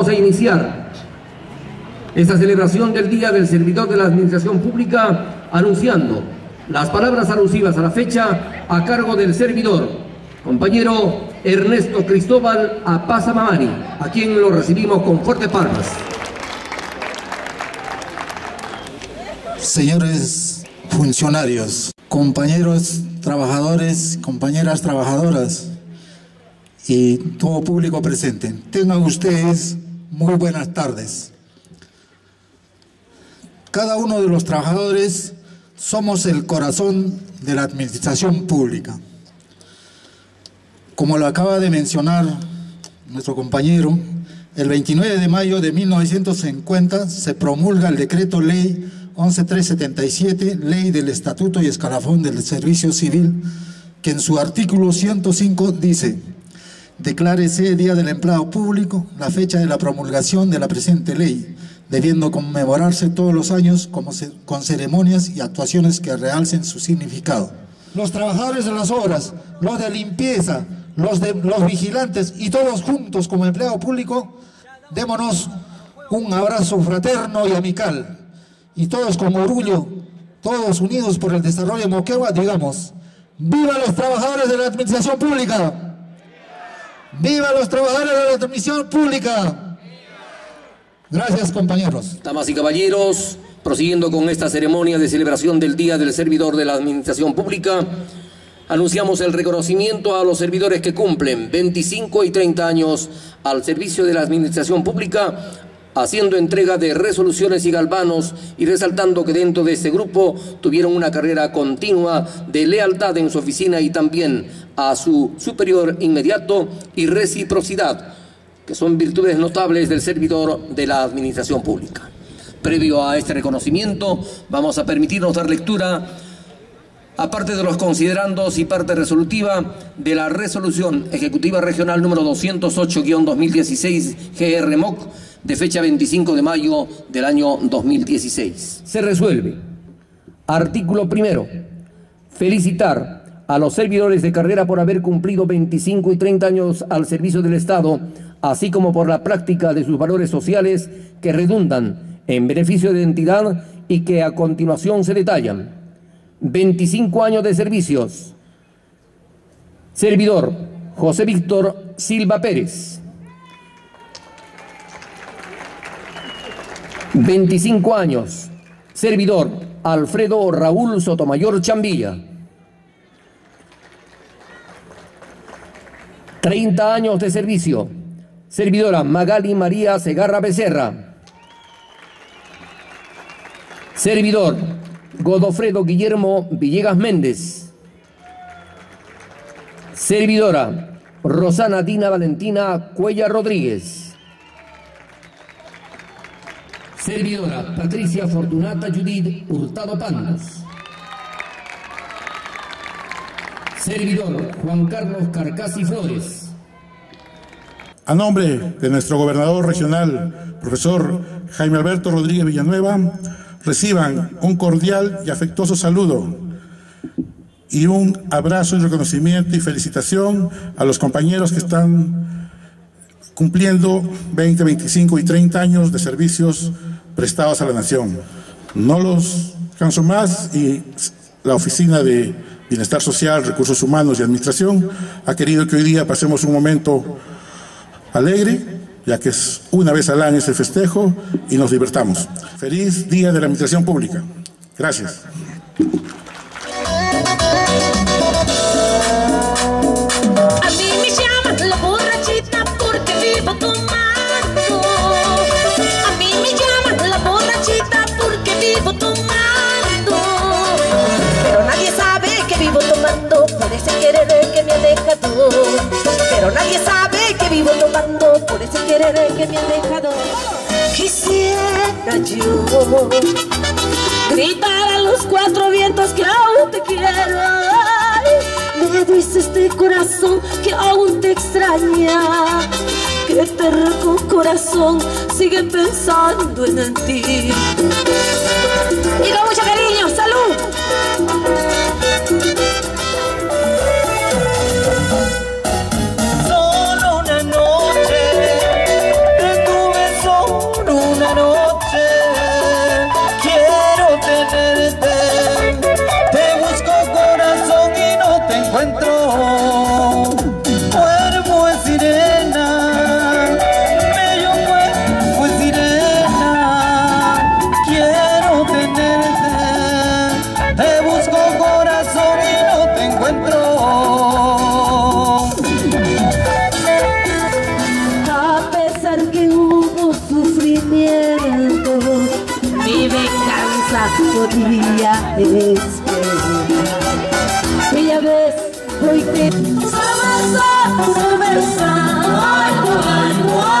Vamos a iniciar esta celebración del Día del Servidor de la Administración Pública anunciando las palabras alusivas a la fecha a cargo del servidor, compañero Ernesto Cristóbal Apaza Mamani, a quien lo recibimos con fuertes palmas. Señores funcionarios, compañeros trabajadores, compañeras trabajadoras y todo público presente, tengan ustedes muy buenas tardes. Cada uno de los trabajadores somos el corazón de la administración pública. Como lo acaba de mencionar nuestro compañero, el 29 de mayo de 1950 se promulga el decreto ley 11377, ley del Estatuto y Escalafón del Servicio Civil, que en su artículo 105 dice, declárese Día del Empleado Público la fecha de la promulgación de la presente ley, debiendo conmemorarse todos los años con ceremonias y actuaciones que realcen su significado. Los trabajadores de las obras, los de limpieza, los, de, los vigilantes y todos juntos como empleado público, démonos un abrazo fraterno y amical. Y todos con orgullo, todos unidos por el desarrollo de Moquegua, digamos, ¡Viva los trabajadores de la administración pública! ¡Viva los trabajadores de la administración pública! Gracias, compañeros. Damas y caballeros, prosiguiendo con esta ceremonia de celebración del Día del Servidor de la Administración Pública, anunciamos el reconocimiento a los servidores que cumplen 25 y 30 años al servicio de la administración pública, haciendo entrega de resoluciones y galvanos y resaltando que dentro de este grupo tuvieron una carrera continua de lealtad en su oficina y también a su superior inmediato y reciprocidad, que son virtudes notables del servidor de la administración pública. Previo a este reconocimiento, vamos a permitirnos dar lectura aparte de los considerandos y parte resolutiva de la resolución ejecutiva regional número 208-2016 GRMOC de fecha 25 de mayo del año 2016. Se resuelve. Artículo primero. Felicitar a los servidores de carrera por haber cumplido 25 y 30 años al servicio del Estado, así como por la práctica de sus valores sociales que redundan en beneficio de entidad y que a continuación se detallan. 25 años de servicios. Servidor José Víctor Silva Pérez. 25 años. Servidor Alfredo Raúl Sotomayor Chambilla. 30 años de servicio. Servidora Magali María Segarra Becerra. Servidor Godofredo Guillermo Villegas Méndez. Servidora Rosana Dina Valentina Cuella Rodríguez. Servidora Patricia Fortunata Judith Hurtado Pandas. Servidor Juan Carlos Carcasi Flores. A nombre de nuestro gobernador regional, profesor Jaime Alberto Rodríguez Villanueva, reciban un cordial y afectuoso saludo y un abrazo y reconocimiento y felicitación a los compañeros que están cumpliendo 20, 25 y 30 años de servicios prestados a la nación. No los canso más y la Oficina de Bienestar Social, Recursos Humanos y Administración ha querido que hoy día pasemos un momento alegre ya que es una vez al año ese festejo y nos divertamos. Feliz Día de la Administración Pública. Gracias. Pero nadie sabe que vivo tomando por ese querer que me ha dejado. Quisiera yo gritar a los cuatro vientos que aún te quiero. Me dice este corazón que aún te extraña. Que terco corazón sigue pensando en ti. Y con mucho hoy te Sabes, sabes, ay,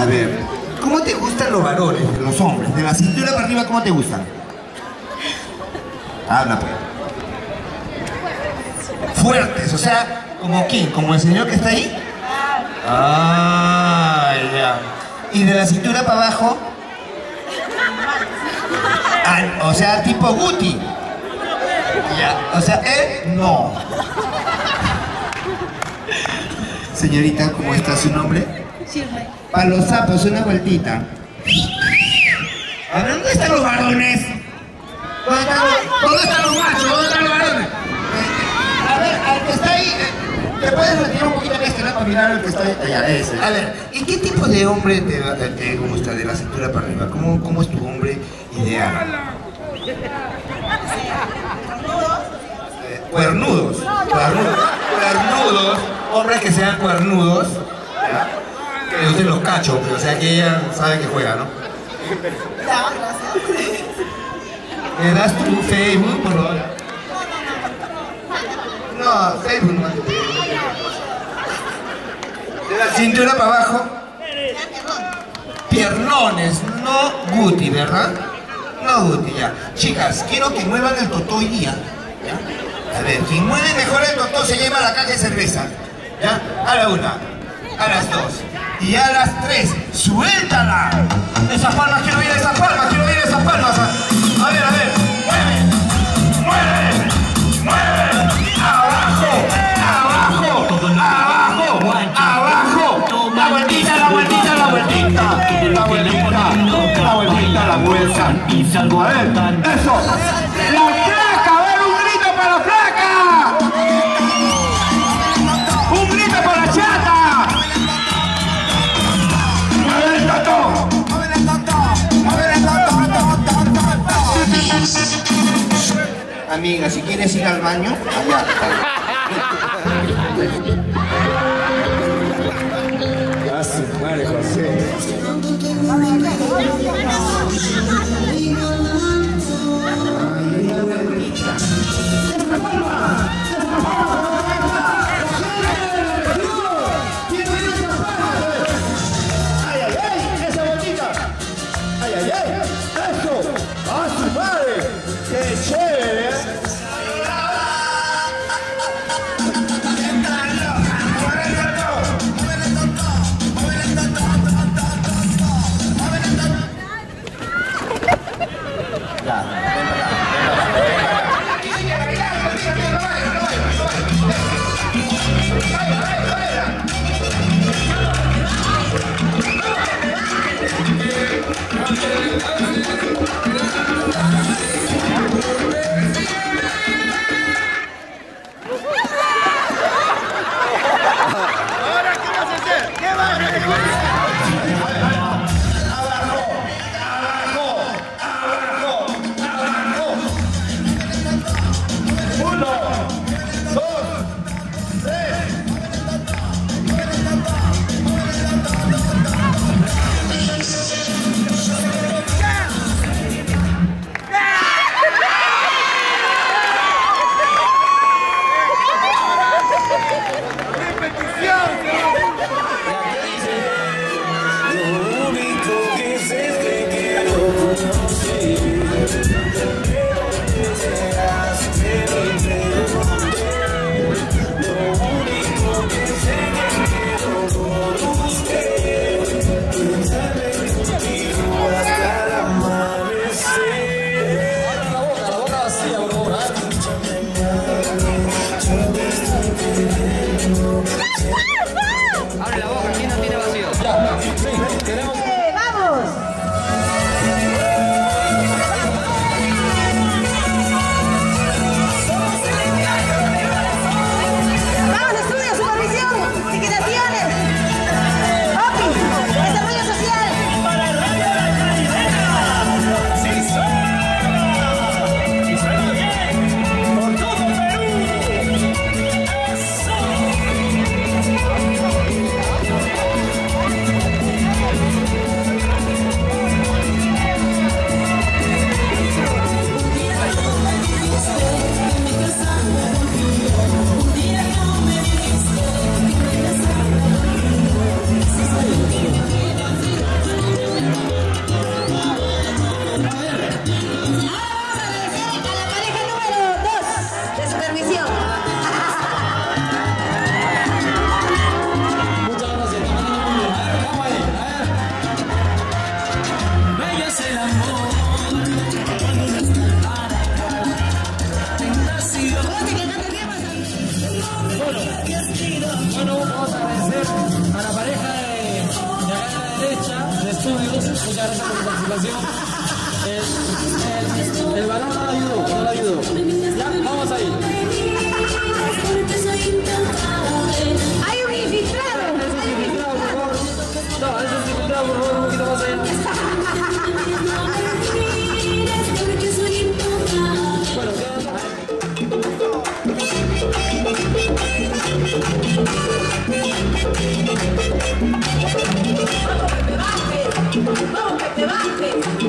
A ver, ¿cómo te gustan los varones, los hombres? De la cintura para arriba, ¿cómo te gustan? Habla, pues. Fuertes, o sea, ¿como quién? ¿Como el señor que está ahí? Ah, ya. ¿Y de la cintura para abajo? Ah, o sea, tipo Guti. Ya, o sea, él no. Señorita, ¿cómo está su nombre? Para los sapos, una vueltita. A ver, ¿dónde están los varones? ¿Dónde están los, ¿dónde están los machos? ¿Dónde están los varones? A ver, al que está ahí, eh, ¿te puedes retirar un poquito de este lado para mirar al que está ahí? Allá, ese. A ver, ¿y qué tipo de hombre te, te, gusta de la cintura para arriba? ¿Cómo, cómo es tu hombre ideal? Eh, Cuernudos, cuernudos, cuernudos, hombres que sean cuernudos, usen los cachos, pero, o sea que ella sabe que juega, ¿no? ¿Le das tu Facebook, por favor? No, Facebook no. De la cintura para abajo. Piernones, no Guti, ¿verdad? No Guti, ya. Chicas, quiero que muevan el totó hoy día. ¿ya? A ver, quien mueve mejor el totó se lleva la caja de cerveza. ¿Ya? A la una, a las dos y a las tres. ¡Suéltala! Esas palmas, quiero ver esas palmas, quiero ver esas palmas. A ver, a ver. Mueve, mueve, mueve. Abajo, abajo, abajo, abajo. La vueltita, la vueltita, la vueltita. La vueltita, la vueltita, la vuelta. Y salgo a ver. Eso. Quieres ir al baño, allá. Vamos,